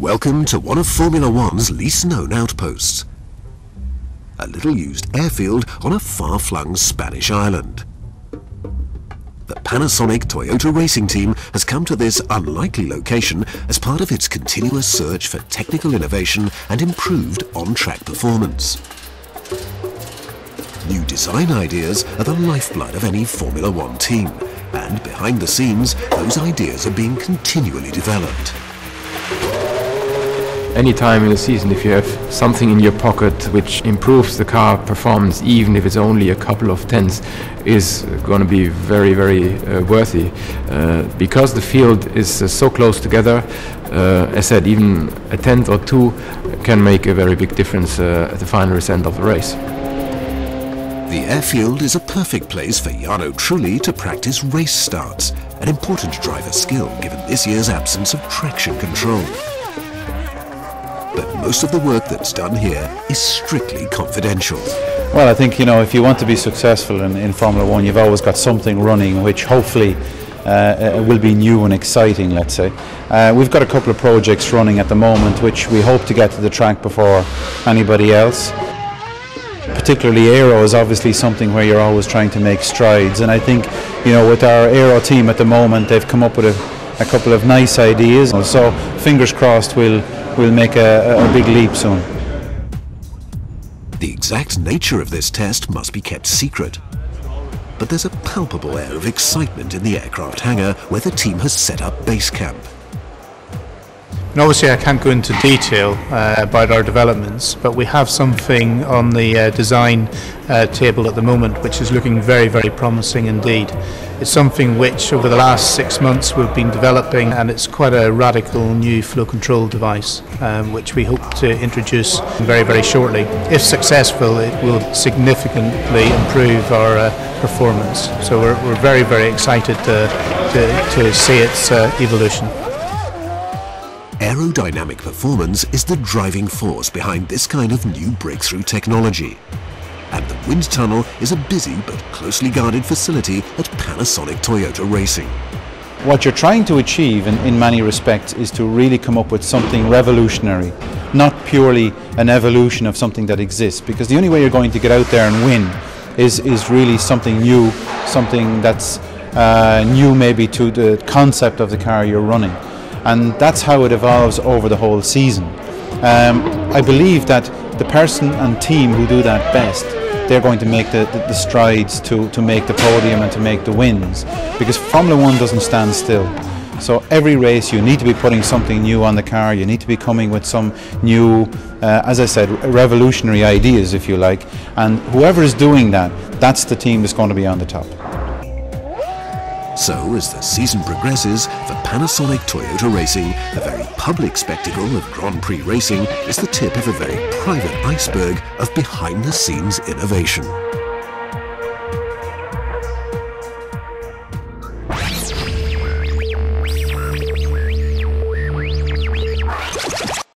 Welcome to one of Formula One's least known outposts. A little used airfield on a far-flung Spanish island. The Panasonic Toyota racing team has come to this unlikely location as part of its continuous search for technical innovation and improved on-track performance. New design ideas are the lifeblood of any Formula One team, and behind the scenes, those ideas are being continually developed any time in the season if you have something in your pocket which improves the car performance even if it's only a couple of tenths is going to be very very uh, worthy. Uh, because the field is uh, so close together uh, as said even a tenth or two can make a very big difference uh, at the final result of the race. The airfield is a perfect place for Jarno Trulli to practice race starts, an important driver skill given this year's absence of traction control but most of the work that's done here is strictly confidential. Well, I think, you know, if you want to be successful in, in Formula One, you've always got something running which hopefully uh, uh, will be new and exciting, let's say. Uh, we've got a couple of projects running at the moment which we hope to get to the track before anybody else. Particularly aero is obviously something where you're always trying to make strides and I think, you know, with our aero team at the moment they've come up with a, a couple of nice ideas. So fingers crossed we'll we'll make a, a big leap soon. The exact nature of this test must be kept secret. But there's a palpable air of excitement in the aircraft hangar where the team has set up base camp. And obviously I can't go into detail uh, about our developments, but we have something on the uh, design uh, table at the moment which is looking very, very promising indeed. It's something which over the last six months we've been developing and it's quite a radical new flow control device um, which we hope to introduce very, very shortly. If successful, it will significantly improve our uh, performance. So we're, we're very, very excited to, to, to see its uh, evolution. Aerodynamic performance is the driving force behind this kind of new breakthrough technology. And the wind tunnel is a busy but closely guarded facility at Panasonic Toyota Racing. What you're trying to achieve in, in many respects is to really come up with something revolutionary, not purely an evolution of something that exists, because the only way you're going to get out there and win is, is really something new, something that's uh, new maybe to the concept of the car you're running and that's how it evolves over the whole season. Um, I believe that the person and team who do that best, they're going to make the, the, the, strides to, to make the podium and to make the wins because Formula One doesn't stand still. So every race you need to be putting something new on the car, you need to be coming with some new, uh, as I said, revolutionary ideas if you like, and whoever is doing that, that's the team that's going to be on the top. So, as the season progresses, for Panasonic Toyota Racing, a very public spectacle of Grand Prix racing is the tip of a very private iceberg of behind-the-scenes innovation.